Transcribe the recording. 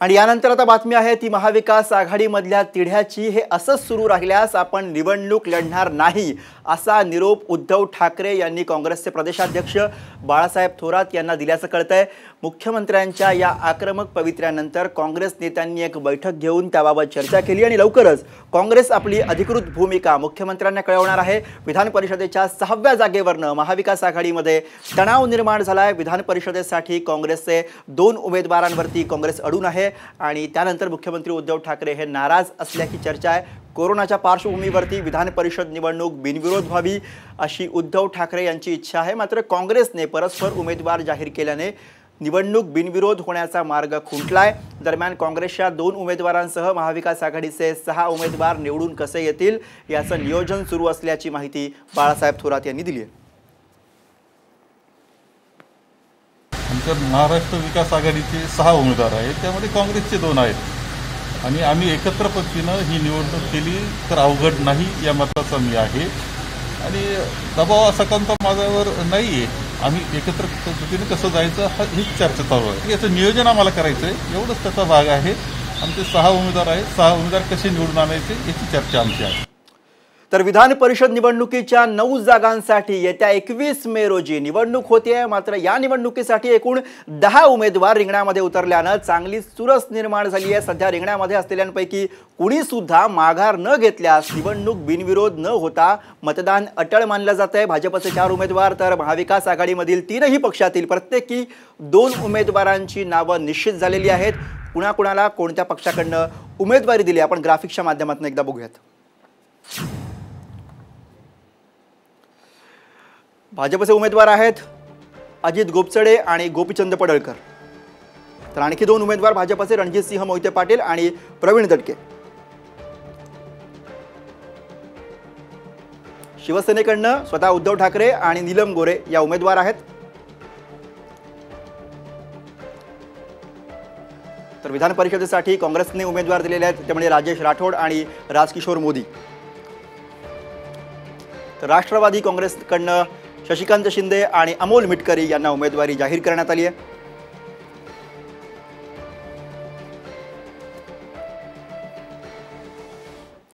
आणि यानंतर आता बातमी आहे ती महाविकास आघाडीमधल्या तिढ्याची. हे असंच सुरू राहिल्यास आपण निवडणूक लढणार नाही असा निरोप उद्धव ठाकरे यांनी काँग्रेसचे प्रदेशाध्यक्ष बाळासाहेब थोरात यांना दिल्याचं कळतंय. मुख्यमंत्र्यांच्या या आक्रमक पवित्र्यानंतर काँग्रेस नेत्यांनी एक बैठक घेऊन त्याबाबत चर्चा केली आणि लवकरच काँग्रेस आपली अधिकृत भूमिका मुख्यमंत्र्यांना कळवणार आहे. विधान परिषदेच्या सहाव्या जागेवरनं महाविकास आघाडीमध्ये तणाव निर्माण झाला आहे विधान परिषदेसाठी काँग्रेसचे दोन उमेदवारांवरती काँग्रेस अडून आहे. आणि त्यानंतर मुख्यमंत्री उद्धव ठाकरे हे नाराज असल्याची चर्चा आहे. कोरोनाच्या पार्श्वभूमीवरती विधान परिषद निवडणूक बिनविरोध व्हावी अशी उद्धव ठाकरे यांची इच्छा आहे. मात्र काँग्रेसने परस्पर उमेदवार जाहीर केल्याने निवडणूक बिनविरोध होण्याचा मार्ग खुंटलाय. दरम्यान काँग्रेसच्या दोन उमेदवारांसह महाविकास आघाडीचे सहा उमेदवार निवडून कसे येतील याचं नियोजन सुरू असल्याची माहिती बाळासाहेब थोरात यांनी दिली आहे. तर महाराष्ट्र विकास आघाडीचे सहा उमेदवार आहेत त्यामध्ये काँग्रेसचे दोन आहेत. आणि आम्ही एकत्र पद्धतीनं ही निवडणूक केली तर अवघड नाही या मताचा मी आहे. आणि दबाव असा कोणता माझ्यावर नाही आहे आम्ही एकत्र पद्धतीने कसं जायचं हा हीच चर्चा चालू आहे. याचं नियोजन आम्हाला करायचं आहे एवढंच त्याचा भाग आहे. आमचे सहा उमेदवार आहेत सहा उमेदवार कसे निवडून आणायचे याची चर्चा आमची आहे. तर विधान परिषद निवडणुकीच्या नऊ जागांसाठी येत्या एकवीस मे रोजी निवडणूक होते मात्र या निवडणुकीसाठी एकूण दहा उमेदवार रिंगणामध्ये उतरल्यानं चांगली चुरस निर्माण झाली आहे सध्या रिंगणामध्ये असलेल्यांपैकी कुणी सुद्धा माघार न घेतल्यास निवडणूक बिनविरोध न होता मतदान अटळ मानलं जात आहे भाजपचे चार उमेदवार तर महाविकास आघाडीमधील तीनही पक्षातील प्रत्येकी दोन उमेदवारांची नावं निश्चित झालेली आहेत. कुणाकुणाला कोणत्या पक्षाकडनं उमेदवारी दिली आपण ग्राफिक्सच्या माध्यमातून एकदा बघूयात. भाजपचे उमेदवार आहेत अजित गोपचडे आणि गोपीचंद पडळकर. तर आणखी दोन उमेदवार भाजपचे रणजित सिंह मोहिते पाटील आणि प्रवीण दटके. शिवसेनेकडनं स्वतः उद्धव ठाकरे आणि नीलम गोरे या उमेदवार आहेत. तर विधान परिषदेसाठी काँग्रेसने उमेदवार दिलेले आहेत ते म्हणजे राजेश राठोड आणि राजकिशोर मोदी. तर राष्ट्रवादी काँग्रेसकडनं शशिकांत शिंदे आणि अमोल मिटकरी यांना उमेदवारी जाहीर करण्यात आली आहे.